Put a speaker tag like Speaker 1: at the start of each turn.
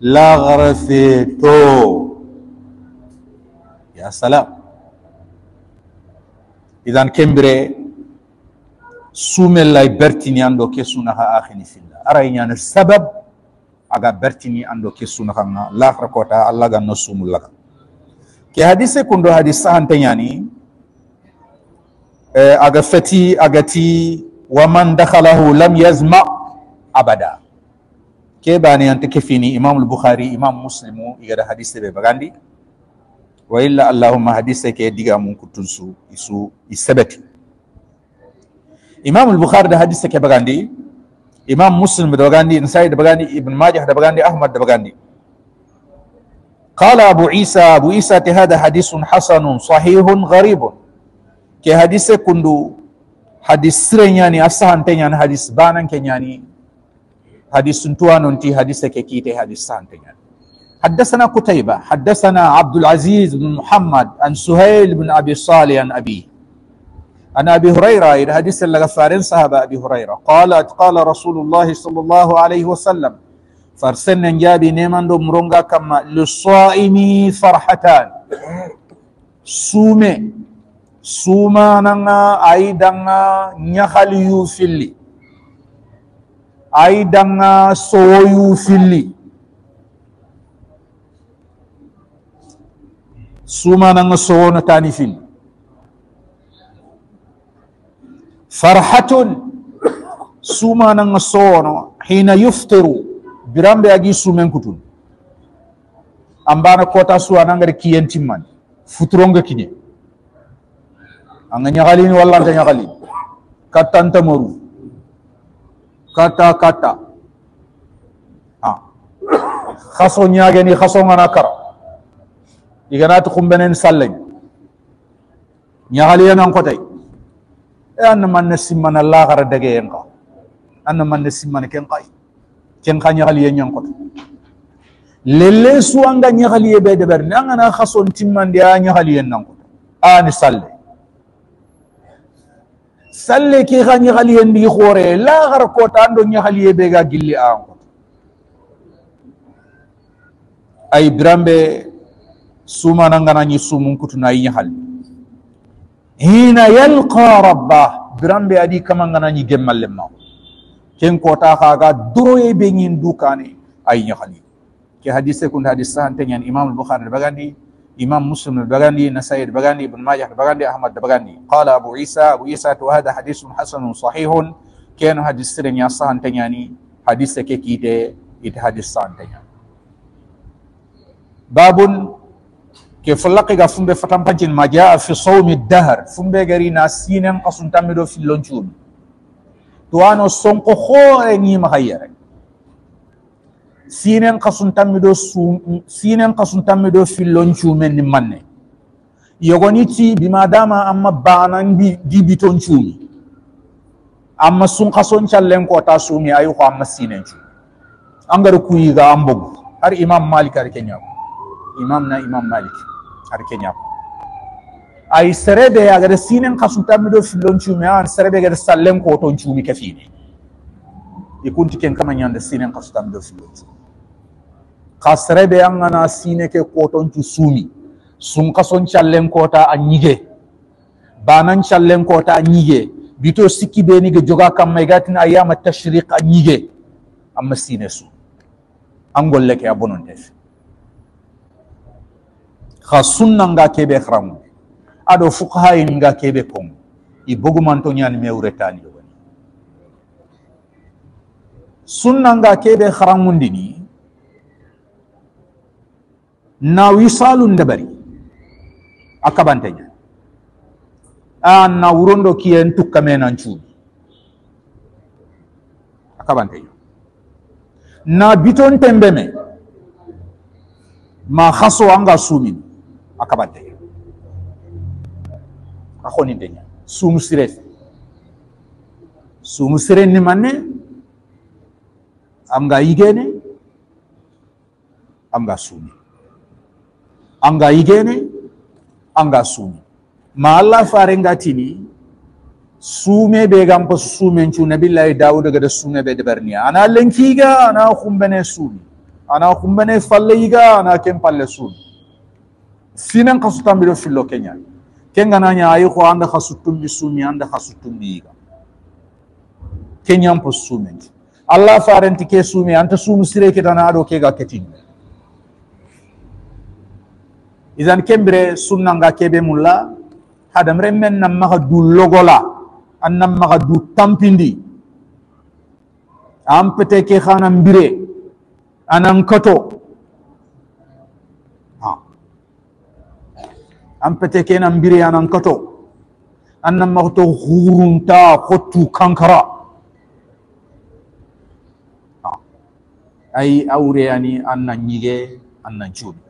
Speaker 1: لغرفته يا سلام إذا كمبري سومي الله برتيني عنده كسونها آخني في الله أرأيني يعني السبب أغا برتيني عنده كسونها لا ركوتا الله غنو سوم كي حديثة كندو حديثة هنتياني يعني، آه، أغا فتي أغا تي ومن دخله لم يزمع أبدا keɓaniyante kefini imamu bukhari imam muslimu igada hadise ɓe bagandi wa illa allahuma hadise ke diga mum kuttun isu i imam imamu lbouhari da hadise ke bagandi imam muslim da bagandi nasai da bagandi ibn majah da bagandi ahmad da bagandi قال أبو عيسى أبو عيسى هذا حديث حسن صحيح غريب كي حديث كندو حديث سرين يعني أصحان تين يعني حديث بانان كين يعني حديث سنتوان انتي حديث كيكيتي حديث سانتي حدثنا قتيبة حدثنا عبد العزيز بن محمد عن سهيل بن أبي صالح عن أبي عن أبي هريرة إلى حديث اللغفارين صحابة أبي هريرة قالت قال رسول الله صلى الله عليه وسلم فرسن جابي نيمان دو مرونغا كما للصائم فرحتان سومي سومانا نغا أيدنا نخليو فيلي ai danga soyu filli suma nanga sowona tani filli farhatun suma nanga sowono hina yuftiru birambe agi sumen kutun ambana kota suwa nangari kiyentimman futuronga kiñe anga ñahalini walla anta ñahalini kattanta moru katakata a khaso ñageni khaso ngana kara iganati xumbenen salleñ ñaxaliyenan kotay e anna manne simmana laxara degeyen xa anna manne simmana ken xay ken xa ñaxaliye ñan kota lelle suwanga ñaxaliye be deɓerne angana xason timmandi a ñaxaliyen nan kota ani salle salle ki xa ñaxaliye ndi xoore la xar kota ando ñaxaliye be ga gilli a ngot ay birambe sumana ngana ñi sumun kutuna yi ñaxal hina yalqa rabba birambe adi kama ngana ñi gemmalle ma ken kota xaga doroye be ñin dukane ay ñaxali ke hadise kun hadis sahante ñan imam al bukhari bagandi إمام مسلم البغاني نسائي البغاني ابن ماجه البغاني أحمد البغاني قال أبو عيسى أبو عيسى هذا حديث حسن صحيح كان حديث سرين صحن تنياني حديث كيكيتي إت حديث صحن تنياني باب ke fullaki ga بفتن بجن pajin ma jaa fi sawmi dahar fumbe gari na sinen kasun tamido fi lonchun to ano sonko sinen kasuntammiɗo sinen tamido fillon cuumen ni manne bi madama amma banandi dibi ton chumi amma sun kason callen ta suumi ayi ko amma sinen chu an ku yi ga bogu har imam malik har kenya imam na imam malik har kenya ay serebe agada sinen tamido fillon chumi an serebe gada sallen ko ton chumi kefine ikunti ken kama ñande sinen tamido fillon chumi ka sine an koton sineke sumi. Sun sunkason callen kota a ñige banan callen kota a ñige bito ni benige joga kamma igatina ayama tashriq a ñige amma sine su an golle ke a bonontefe xa sunna nga keɓe Ado aɗo fukahayin nga keɓe kongo i to nyani mewretani yogani sunna nga keɓe xaramundini na wisalun dabari akabantenya an na wurondo kiyen tukkame nan cuuɗi akabantenya na biton tembe me ma haso anga sumin akabantenya akonintenya sumu sirete sumusire sirenni ni am ga yigene am angga sumin anga igene anga sume ma allah farengatini sume be gampa sumen cuna billahi dawuda gada sume be debarniya ana lenkiga ana humbene sumi ana humbene falleyiga ana ken palle sumi sinen kasutambido fillo kenya kengananya ayi ko anda kasuttumbi sumi anda kasuttumbi yiga Kenya po sumen allah farenti ke sume anta sumu sire kitana ado kega ketinga izan kembre sunna nga kebe mulla hadam remmen nam maga du logola annam maga du tampindi am pete ke khana mbire anan kato an pete kenan bire anan kato annan makoto hurunta kotu kankara ai aure yani annan yige annan cubi